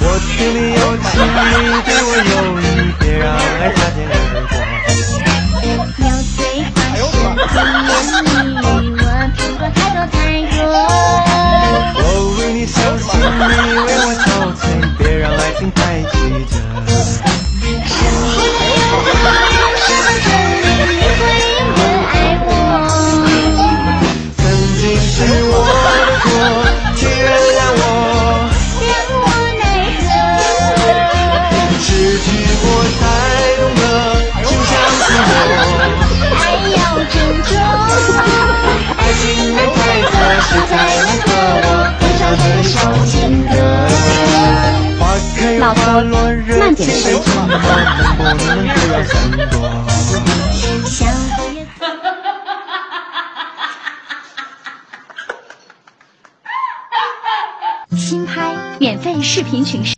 我听你有，我的阳。老头，慢点。新拍免费视频，请试。